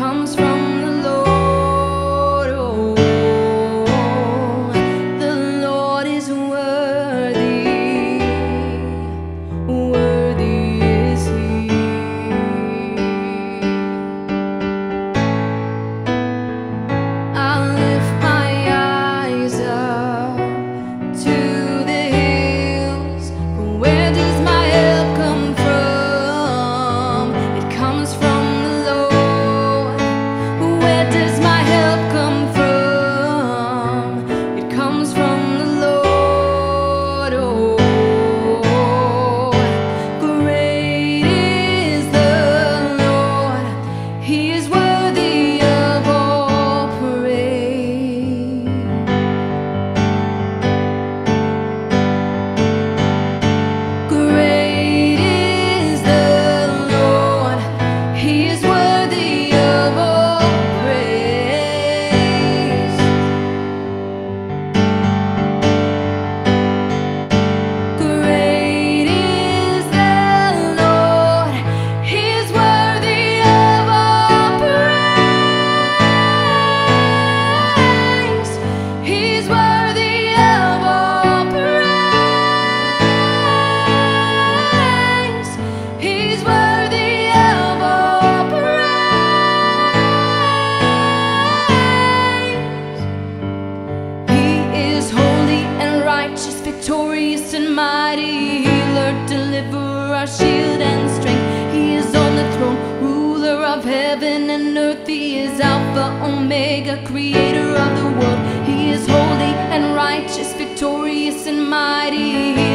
comes from and mighty healer, deliverer, our shield and strength. He is on the throne, ruler of heaven and earth. He is Alpha, Omega, creator of the world. He is holy and righteous, victorious and mighty.